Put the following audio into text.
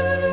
you.